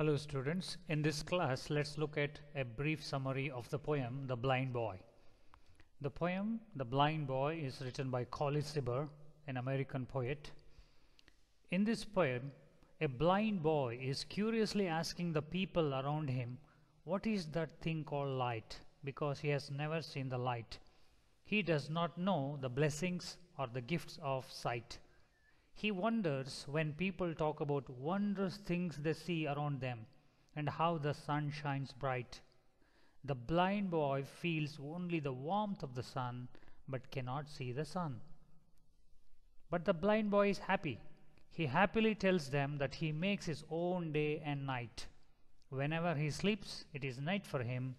Hello students, in this class let's look at a brief summary of the poem The Blind Boy. The poem The Blind Boy is written by Colley Cibber, an American poet. In this poem, a blind boy is curiously asking the people around him what is that thing called light because he has never seen the light. He does not know the blessings or the gifts of sight. He wonders when people talk about wondrous things they see around them and how the sun shines bright. The blind boy feels only the warmth of the sun but cannot see the sun. But the blind boy is happy. He happily tells them that he makes his own day and night. Whenever he sleeps, it is night for him.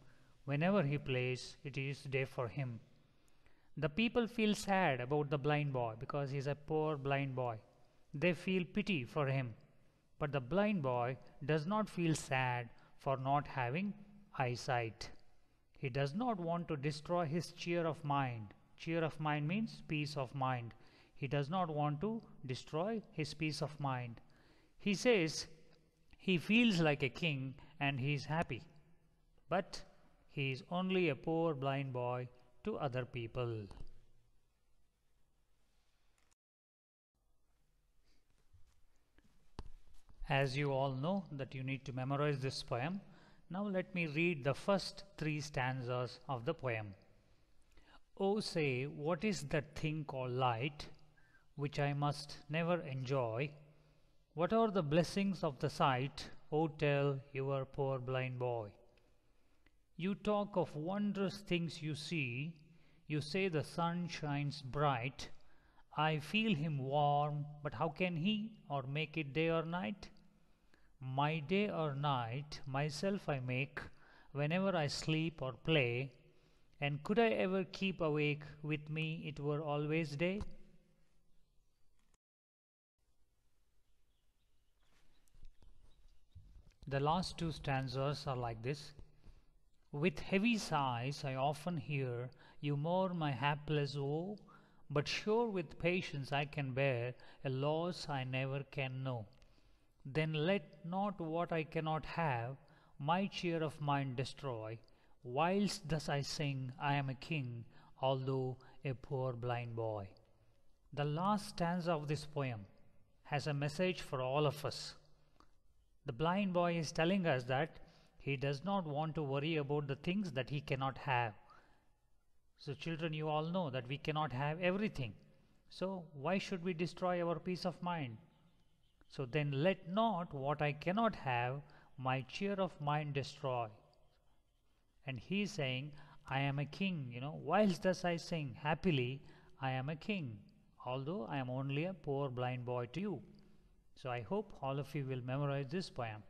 Whenever he plays, it is day for him. The people feel sad about the blind boy because he is a poor blind boy. They feel pity for him. But the blind boy does not feel sad for not having eyesight. He does not want to destroy his cheer of mind. Cheer of mind means peace of mind. He does not want to destroy his peace of mind. He says he feels like a king and he is happy. But he is only a poor blind boy to other people. As you all know that you need to memorize this poem, now let me read the first three stanzas of the poem. Oh say, what is that thing called light, which I must never enjoy? What are the blessings of the sight, oh tell your poor blind boy? You talk of wondrous things you see, you say the sun shines bright. I feel him warm, but how can he, or make it day or night? My day or night myself I make whenever I sleep or play, and could I ever keep awake with me it were always day? The last two stanzas are like this. With heavy sighs I often hear you mourn my hapless woe, but sure with patience I can bear a loss I never can know. Then let not what I cannot have my cheer of mind destroy, whilst thus I sing I am a king, although a poor blind boy. The last stanza of this poem has a message for all of us. The blind boy is telling us that he does not want to worry about the things that he cannot have. So children, you all know that we cannot have everything. So why should we destroy our peace of mind? So then let not what I cannot have my cheer of mind destroy. And he is saying, I am a king, you know, whilst thus I sing happily, I am a king, although I am only a poor blind boy to you. So I hope all of you will memorize this poem.